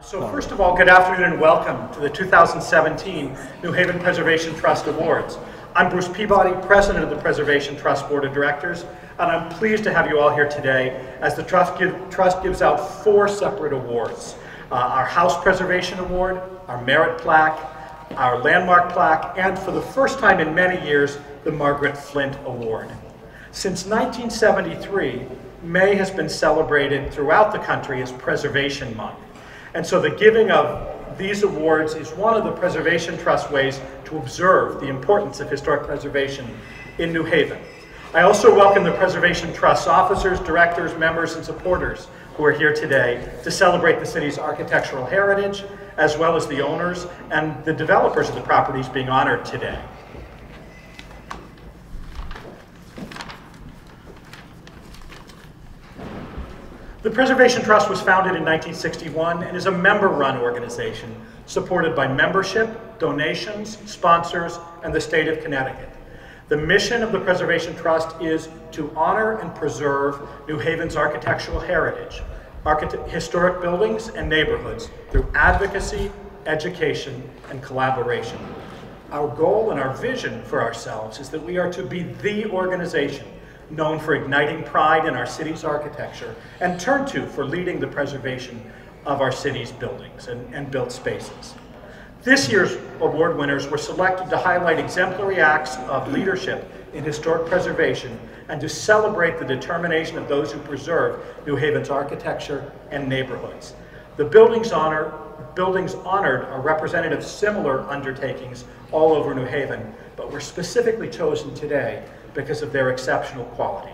So first of all, good afternoon and welcome to the 2017 New Haven Preservation Trust Awards. I'm Bruce Peabody, President of the Preservation Trust Board of Directors, and I'm pleased to have you all here today as the Trust, give, trust gives out four separate awards. Uh, our House Preservation Award, our Merit Plaque, our Landmark Plaque, and for the first time in many years, the Margaret Flint Award. Since 1973, May has been celebrated throughout the country as Preservation Month. And so the giving of these awards is one of the Preservation Trust ways to observe the importance of historic preservation in New Haven. I also welcome the Preservation Trust officers, directors, members, and supporters who are here today to celebrate the city's architectural heritage, as well as the owners and the developers of the properties being honored today. The Preservation Trust was founded in 1961 and is a member-run organization supported by membership, donations, sponsors, and the state of Connecticut. The mission of the Preservation Trust is to honor and preserve New Haven's architectural heritage, historic buildings and neighborhoods through advocacy, education, and collaboration. Our goal and our vision for ourselves is that we are to be the organization known for igniting pride in our city's architecture, and turn to for leading the preservation of our city's buildings and, and built spaces. This year's award winners were selected to highlight exemplary acts of leadership in historic preservation and to celebrate the determination of those who preserve New Haven's architecture and neighborhoods. The buildings, honor, buildings honored are representative of similar undertakings all over New Haven, but were specifically chosen today because of their exceptional quality.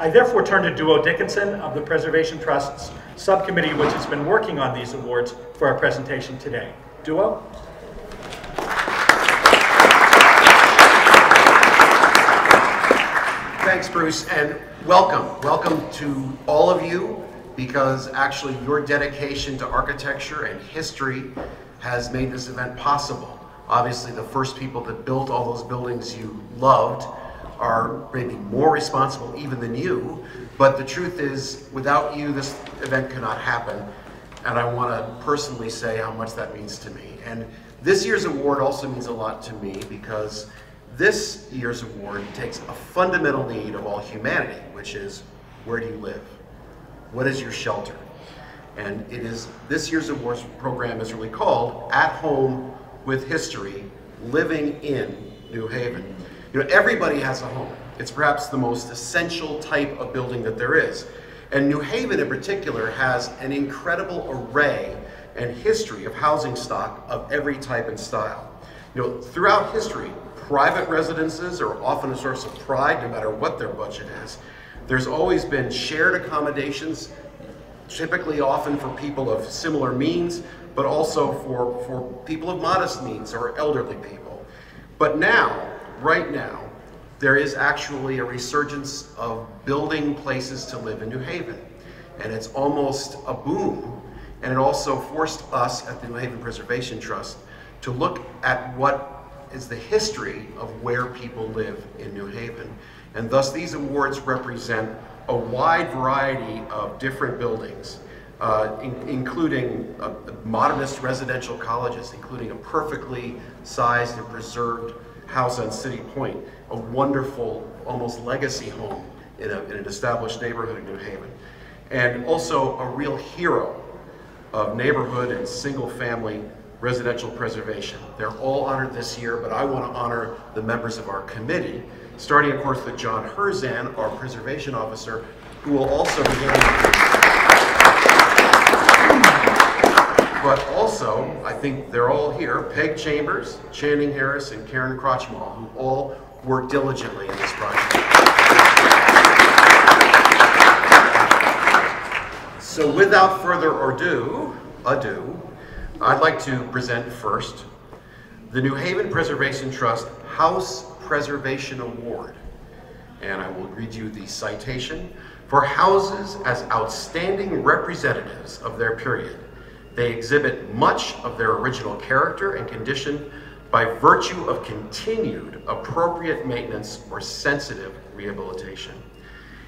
I therefore turn to Duo Dickinson of the Preservation Trust's subcommittee, which has been working on these awards for our presentation today. Duo? Thanks, Bruce, and welcome. Welcome to all of you, because actually your dedication to architecture and history has made this event possible. Obviously, the first people that built all those buildings you loved are maybe more responsible even than you, but the truth is, without you, this event cannot happen. And I want to personally say how much that means to me. And this year's award also means a lot to me because this year's award takes a fundamental need of all humanity, which is where do you live? What is your shelter? And it is this year's awards program is really called At Home with History, Living in New Haven. You know, everybody has a home. It's perhaps the most essential type of building that there is. And New Haven in particular has an incredible array and history of housing stock of every type and style. You know, throughout history, private residences are often a source of pride no matter what their budget is. There's always been shared accommodations, typically often for people of similar means, but also for, for people of modest means or elderly people. But now, right now, there is actually a resurgence of building places to live in New Haven. And it's almost a boom. And it also forced us at the New Haven Preservation Trust to look at what is the history of where people live in New Haven. And thus these awards represent a wide variety of different buildings, uh, in, including uh, modernist residential colleges, including a perfectly sized and preserved house on City Point, a wonderful, almost legacy home in, a, in an established neighborhood in New Haven. And also a real hero of neighborhood and single family residential preservation. They're all honored this year, but I want to honor the members of our committee, starting of course with John Herzan, our preservation officer, who will also be but also, I think they're all here, Peg Chambers, Channing Harris, and Karen Crotchmall, who all work diligently in this project. So without further ado, ado, I'd like to present first the New Haven Preservation Trust House Preservation Award. And I will read you the citation. For houses as outstanding representatives of their period, they exhibit much of their original character and condition by virtue of continued appropriate maintenance or sensitive rehabilitation.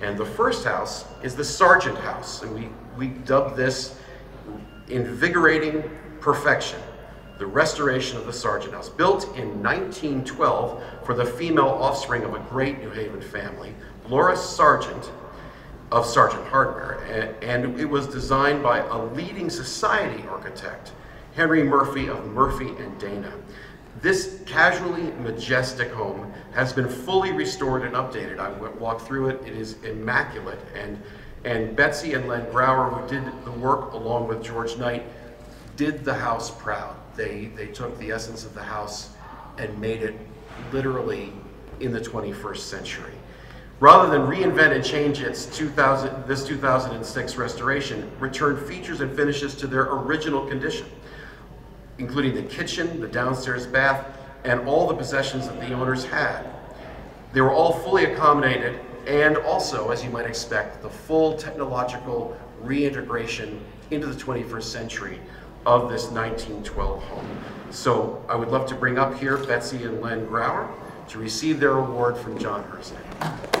And the first house is the Sargent House, and we, we dub this invigorating perfection, the restoration of the Sargent House, built in 1912 for the female offspring of a great New Haven family, Laura Sargent of Sargent Hardware, and, it was designed by a leading society architect, Henry Murphy of Murphy and Dana. This casually majestic home has been fully restored and updated. I walked through it, it is immaculate, and, and Betsy and Len Brower, who did the work along with George Knight, did the house proud. They, they took the essence of the house and made it literally in the 21st century. Rather than reinvent and change its 2000, this 2006 restoration, returned features and finishes to their original condition, including the kitchen, the downstairs bath, and all the possessions that the owners had. They were all fully accommodated and also, as you might expect, the full technological reintegration into the 21st century of this 1912 home. So I would love to bring up here Betsy and Len Grauer to receive their award from John Herzan.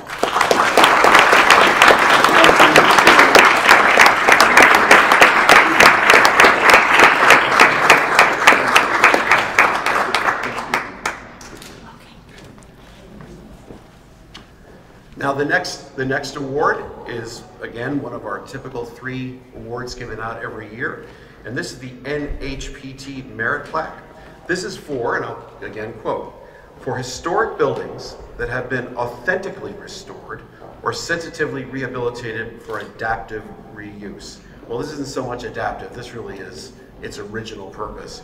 The next, the next award is, again, one of our typical three awards given out every year. And this is the NHPT Merit Plaque. This is for, and I'll again quote, for historic buildings that have been authentically restored or sensitively rehabilitated for adaptive reuse. Well, this isn't so much adaptive, this really is its original purpose.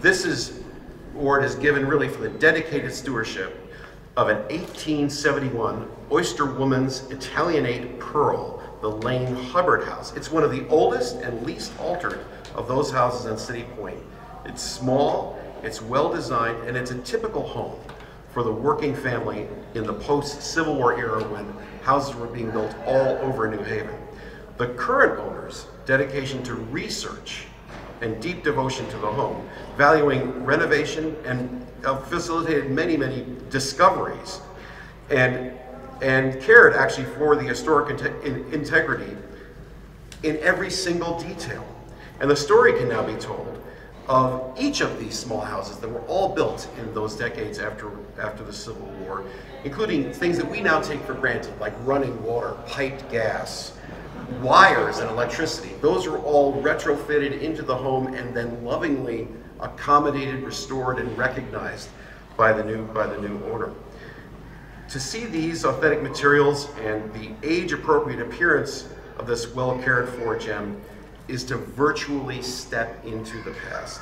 This is, award is given really for the dedicated stewardship of an 1871 Oyster Woman's Italianate Pearl, the Lane Hubbard House. It's one of the oldest and least altered of those houses on City Point. It's small, it's well designed, and it's a typical home for the working family in the post-Civil War era when houses were being built all over New Haven. The current owner's dedication to research and deep devotion to the home, valuing renovation and facilitated many, many discoveries and, and cared actually for the historic in integrity in every single detail. And the story can now be told of each of these small houses that were all built in those decades after, after the Civil War, including things that we now take for granted, like running water, piped gas, wires and electricity. Those are all retrofitted into the home and then lovingly accommodated, restored, and recognized by the new, by the new owner. To see these authentic materials and the age-appropriate appearance of this well cared for gem is to virtually step into the past.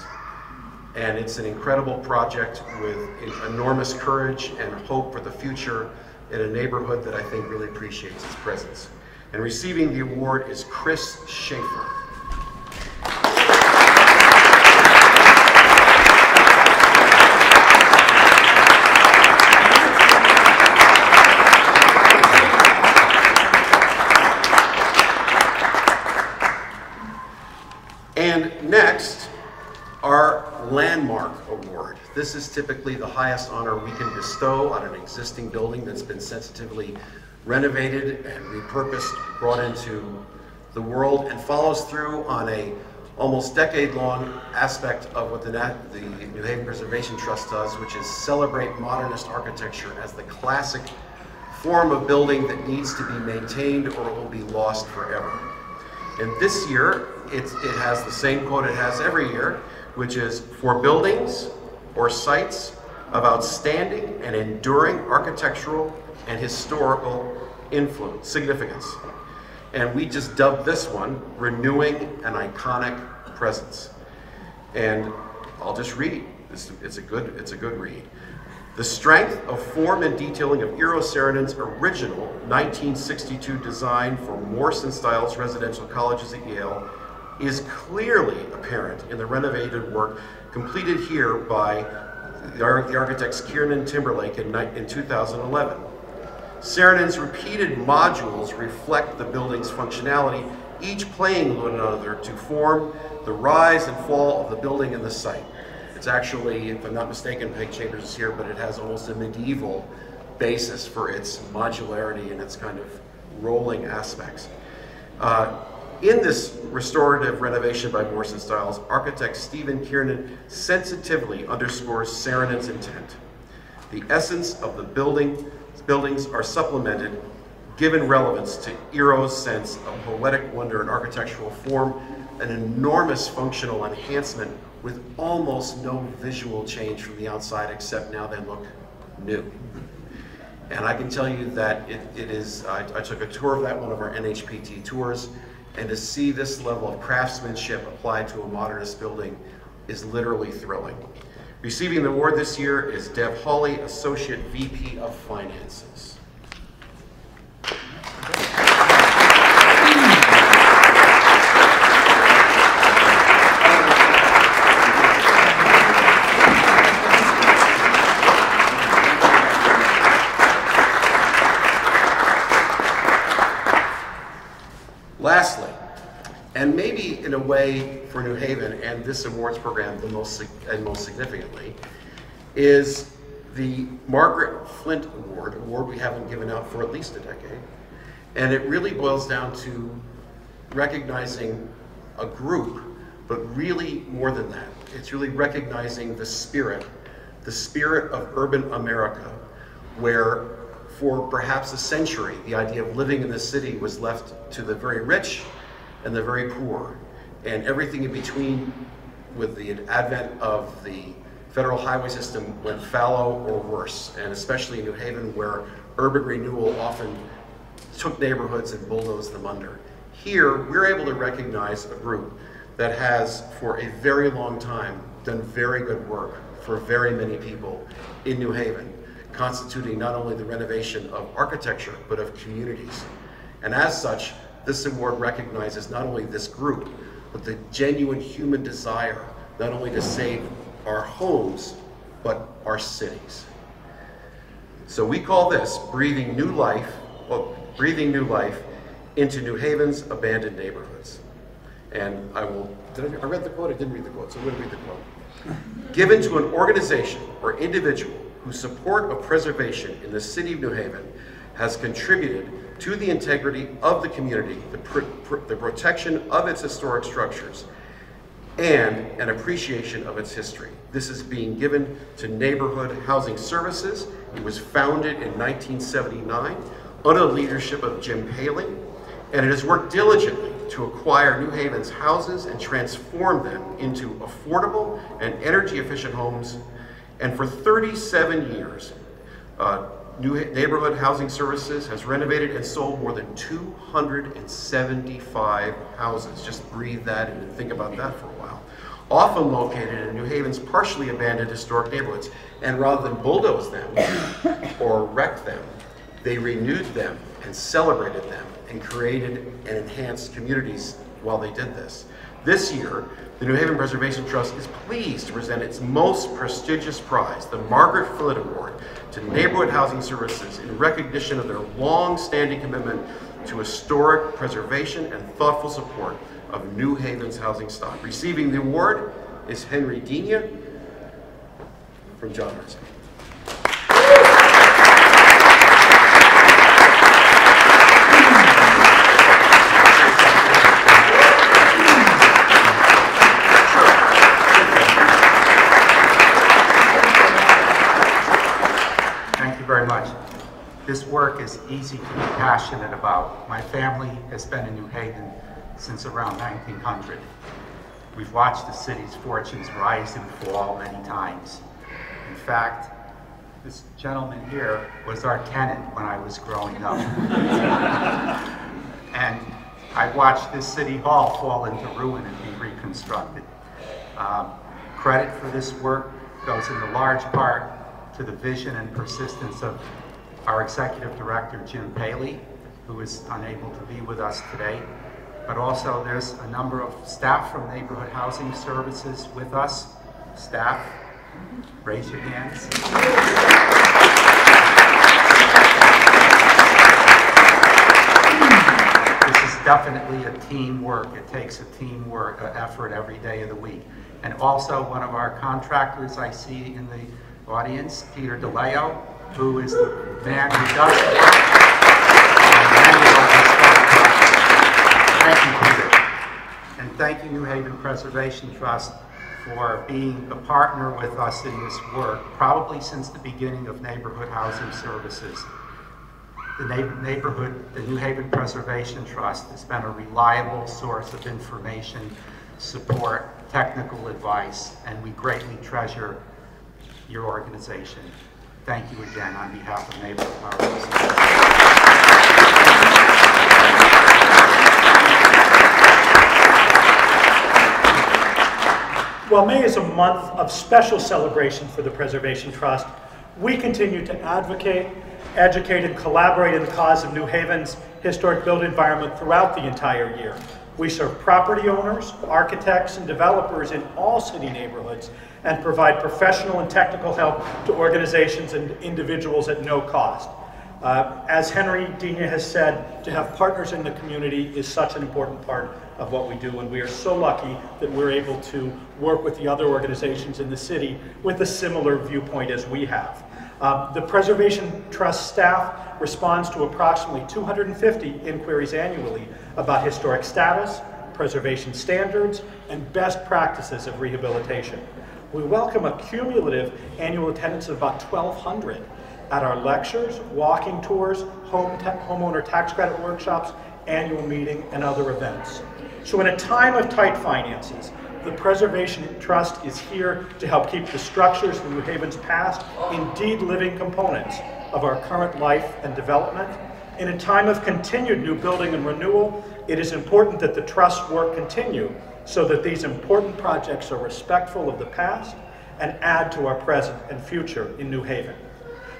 And it's an incredible project with enormous courage and hope for the future in a neighborhood that I think really appreciates its presence. And receiving the award is Chris Schaefer. And next, our Landmark Award. This is typically the highest honor we can bestow on an existing building that's been sensitively renovated and repurposed, brought into the world, and follows through on a almost decade-long aspect of what the, the New Haven Preservation Trust does, which is celebrate modernist architecture as the classic form of building that needs to be maintained or it will be lost forever. And this year, it, it has the same quote it has every year, which is, for buildings or sites of outstanding and enduring architectural and historical influence, significance. And we just dubbed this one Renewing an Iconic Presence. And I'll just read. It's, it's, a good, it's a good read. The strength of form and detailing of Eero Saarinen's original 1962 design for Morse and Stiles residential colleges at Yale is clearly apparent in the renovated work completed here by the, architects KieranTimberlake in, in 2011. Saarinen's repeated modules reflect the building's functionality, each playing one another to form the rise and fall of the building and the site. It's actually, if I'm not mistaken, Peg Chambers is here, but it has almost a medieval basis for its modularity and its kind of rolling aspects. Uh, in this restorative renovation by Morse and Stiles, architect Stephen Kieran sensitively underscores Saarinen intent. The essence of the building, buildings are supplemented, given relevance to Eero's sense of poetic wonder and architectural form, an enormous functional enhancement with almost no visual change from the outside except now they look new. And I can tell you that it, it is, I, I took a tour of that, one of our NHPT tours, and to see this level of craftsmanship applied to a modernist building is literally thrilling. Receiving the award this year is Deb Hawley, Associate VP of Finances. Lastly, and maybe in a way for New Haven and this awards program the most and most significantly, is the Margaret Flint Award, award we haven't given out for at least a decade. And it really boils down to recognizing a group, but really more than that. It's really recognizing the spirit, the spirit of urban America, where for perhaps a century, the idea of living in the city was left to the very rich and the very poor. And everything in between with the advent of the federal highway system went fallow or worse, and especially in New Haven where urban renewal often took neighborhoods and bulldozed them under. Here, we're able to recognize a group that has, for a very long time, done very good work for very many people in New Haven, constituting not only the renovation of architecture, but of communities. And as such, this award recognizes not only this group, but the genuine human desire, not only to save our homes, but our cities. So we call this breathing new life, well, breathing new life into New Haven's abandoned neighborhoods. And I will, I, I read the quote, I didn't read the quote, so I'm gonna read the quote. Given to an organization or individual whose support of preservation in the city of New Haven has contributed to the integrity of the community, the, pr pr the protection of its historic structures, and an appreciation of its history. This is being given to Neighborhood Housing Services. It was founded in 1979 under the leadership of Jim Paley, and it has worked diligently to acquire New Haven's houses and transform them into affordable and energy efficient homes. And for 37 years, uh, New Neighborhood Housing Services has renovated and sold more than 275 houses. Just breathe that in and think about that for a while. Often located in New Haven's partially abandoned historic neighborhoods. And rather than bulldoze them or wreck them, they renewed them and celebrated them and created and enhanced communities while they did this. This year, the New Haven Preservation Trust is pleased to present its most prestigious prize, the Margaret Flint Award, to Neighborhood Housing Services in recognition of their long-standing commitment to historic preservation and thoughtful support of New Haven's housing stock. Receiving the award is Henry Dina from John Herzan. This work is easy to be passionate about. My family has been in New Haven since around 1900. We've watched the city's fortunes rise and fall many times. In fact, this gentleman here was our tenant when I was growing up. and I watched this city hall fall into ruin and be reconstructed. Um, credit for this work goes in the large part to the vision and persistence of our executive director, Jim Paley, who is unable to be with us today. But also there's a number of staff from Neighborhood Housing Services with us. Staff, raise your hands. This is definitely a teamwork. It takes a teamwork uh, effort every day of the week. And also one of our contractors I see in the audience, Peter DeLeo, who is the man who does. And work. Thank you, Peter. thank you New Haven Preservation Trust for being a partner with us in this work, probably since the beginning of neighborhood housing services. The neighborhood, the New Haven Preservation Trust has been a reliable source of information, support, technical advice, and we greatly treasure your organization. Thank you again on behalf of Neighborhood Power. While May is a month of special celebration for the Preservation Trust, we continue to advocate, educate, and collaborate in the cause of New Haven's historic built environment throughout the entire year. We serve property owners, architects, and developers in all city neighborhoods and provide professional and technical help to organizations and individuals at no cost. Uh, As Henry Dina has said, to have partners in the community is such an important part of what we do, and we are so lucky that we're able to work with the other organizations in the city with a similar viewpoint as we have. Uh, The Preservation Trust staff responds to approximately 250 inquiries annually about historic status, preservation standards, and best practices of rehabilitation. We welcome a cumulative annual attendance of about 1,200 at our lectures, walking tours, home ta- homeowner tax credit workshops, annual meeting, and other events. So in a time of tight finances, the Preservation Trust is here to help keep the structures of New Haven's past indeed living components of our current life and development. In a time of continued new building and renewal, it is important that the trust work continue so that these important projects are respectful of the past and add to our present and future in New Haven.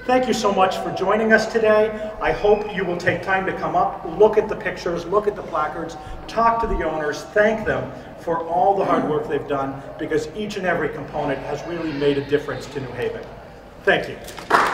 Thank you so much for joining us today. I hope you will take time to come up, look at the pictures, look at the placards, talk to the owners, thank them for all the hard work they've done because each and every component has really made a difference to New Haven. Thank you.